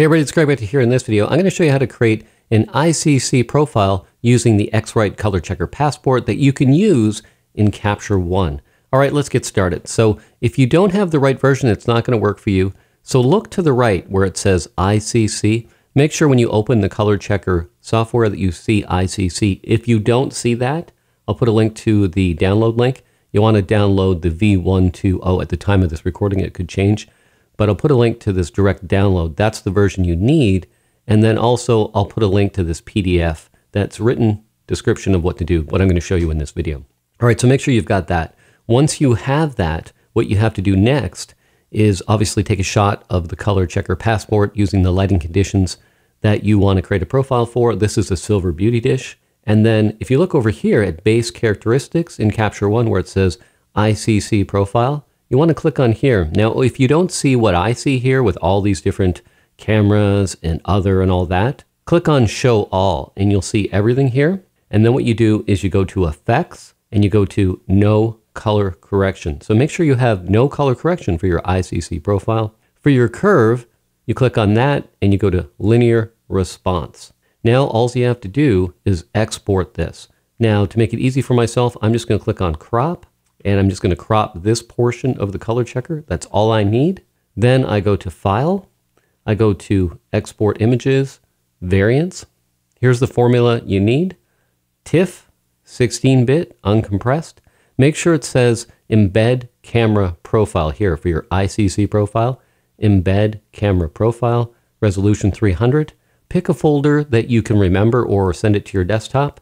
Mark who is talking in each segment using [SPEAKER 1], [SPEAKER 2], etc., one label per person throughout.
[SPEAKER 1] Hey everybody, it's Craig back here in this video. I'm going to show you how to create an ICC profile using the X-Rite Color Checker Passport that you can use in Capture One. All right, let's get started. So if you don't have the right version, it's not going to work for you. So look to the right where it says ICC. Make sure when you open the Color Checker software that you see ICC. If you don't see that, I'll put a link to the download link. You want to download the V120 at the time of this recording. It could change but I'll put a link to this direct download. That's the version you need. And then also I'll put a link to this PDF that's written description of what to do, what I'm going to show you in this video. All right, so make sure you've got that. Once you have that, what you have to do next is obviously take a shot of the color checker passport using the lighting conditions that you want to create a profile for. This is a silver beauty dish. And then if you look over here at base characteristics in Capture One where it says ICC profile, you want to click on here. Now, if you don't see what I see here with all these different cameras and other and all that, click on show all and you'll see everything here. And then what you do is you go to effects and you go to no color correction. So make sure you have no color correction for your ICC profile. For your curve, you click on that and you go to linear response. Now all you have to do is export this. Now to make it easy for myself, I'm just going to click on crop and I'm just going to crop this portion of the color checker. That's all I need. Then I go to File. I go to Export Images, Variants. Here's the formula you need. TIFF, 16-bit, uncompressed. Make sure it says Embed Camera Profile here for your ICC profile. Embed Camera Profile, Resolution 300. Pick a folder that you can remember or send it to your desktop.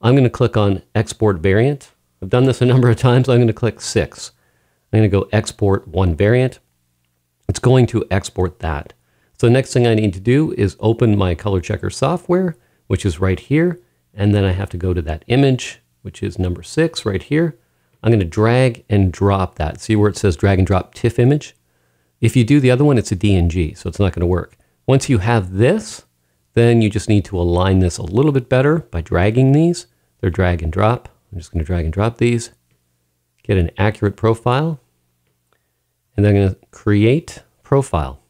[SPEAKER 1] I'm going to click on Export Variant. I've done this a number of times. I'm going to click 6. I'm going to go export one variant. It's going to export that. So the next thing I need to do is open my color checker software, which is right here. And then I have to go to that image, which is number 6 right here. I'm going to drag and drop that. See where it says drag and drop TIFF image? If you do the other one, it's a DNG, so it's not going to work. Once you have this, then you just need to align this a little bit better by dragging these. They're drag and drop. I'm just going to drag and drop these, get an accurate profile, and then I'm going to create profile.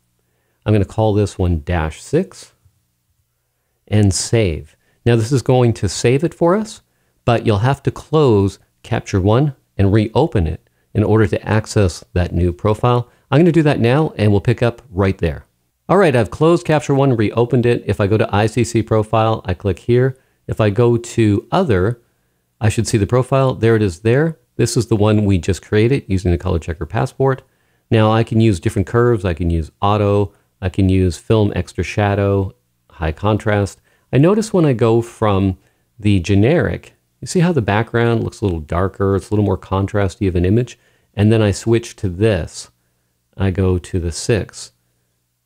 [SPEAKER 1] I'm going to call this one dash six and save. Now this is going to save it for us, but you'll have to close Capture One and reopen it in order to access that new profile. I'm going to do that now and we'll pick up right there. All right, I've closed Capture One, reopened it. If I go to ICC profile, I click here. If I go to other, I should see the profile. There it is there. This is the one we just created using the color checker passport. Now I can use different curves. I can use auto. I can use film extra shadow, high contrast. I notice when I go from the generic, you see how the background looks a little darker. It's a little more contrasty of an image. And then I switch to this. I go to the six.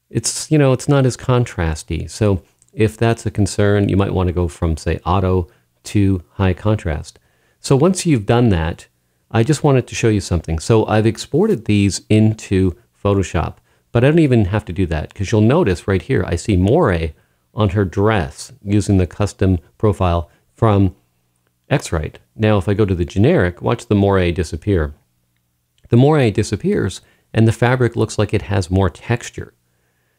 [SPEAKER 1] It's, you know, it's not as contrasty. So if that's a concern, you might want to go from say auto to high contrast. So once you've done that, I just wanted to show you something. So I've exported these into Photoshop, but I don't even have to do that because you'll notice right here, I see moire on her dress using the custom profile from X-Rite. Now, if I go to the generic, watch the moire disappear. The moire disappears and the fabric looks like it has more texture.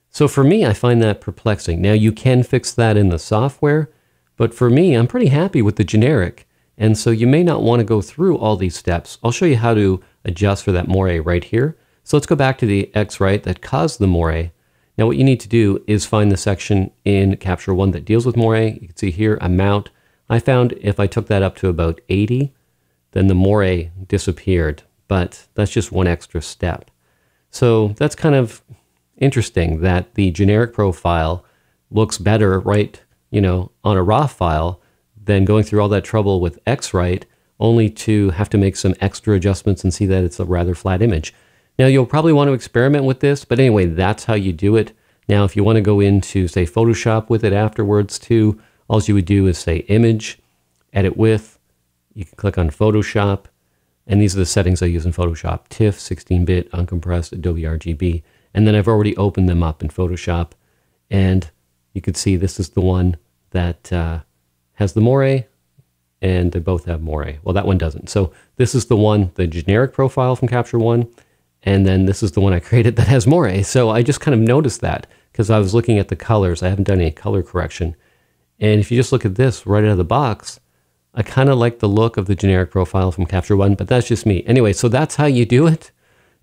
[SPEAKER 1] So for me, I find that perplexing. Now you can fix that in the software, but for me, I'm pretty happy with the generic. And so you may not want to go through all these steps. I'll show you how to adjust for that moire right here. So let's go back to the X-Rite that caused the moire. Now what you need to do is find the section in Capture One that deals with moire. You can see here, amount. I found if I took that up to about 80, then the moire disappeared. But that's just one extra step. So that's kind of interesting that the generic profile looks better right you know, on a raw file than going through all that trouble with X-Rite only to have to make some extra adjustments and see that it's a rather flat image. Now you'll probably want to experiment with this, but anyway, that's how you do it. Now, if you want to go into, say, Photoshop with it afterwards too, all you would do is say Image, Edit With. You can click on Photoshop, and these are the settings I use in Photoshop. TIFF, 16-bit, uncompressed, Adobe RGB. And then I've already opened them up in Photoshop, and you could see this is the one that uh, has the moire, and they both have moire. Well, that one doesn't. So this is the one, the generic profile from Capture One, and then this is the one I created that has moire. So I just kind of noticed that because I was looking at the colors. I haven't done any color correction. And if you just look at this right out of the box, I kind of like the look of the generic profile from Capture One, but that's just me. Anyway, so that's how you do it.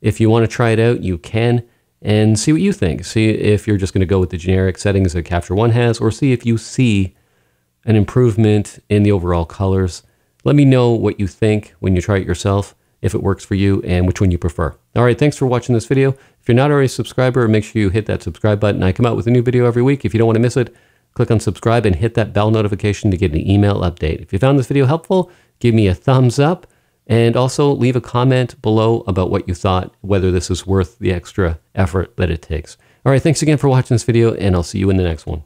[SPEAKER 1] If you want to try it out, you can and see what you think. See if you're just going to go with the generic settings that Capture One has, or see if you see an improvement in the overall colors. Let me know what you think when you try it yourself, if it works for you, and which one you prefer. All right, thanks for watching this video. If you're not already a subscriber, make sure you hit that subscribe button. I come out with a new video every week. If you don't want to miss it, click on subscribe and hit that bell notification to get an email update. If you found this video helpful, give me a thumbs up and also leave a comment below about what you thought, whether this is worth the extra effort that it takes. All right, thanks again for watching this video, and I'll see you in the next one.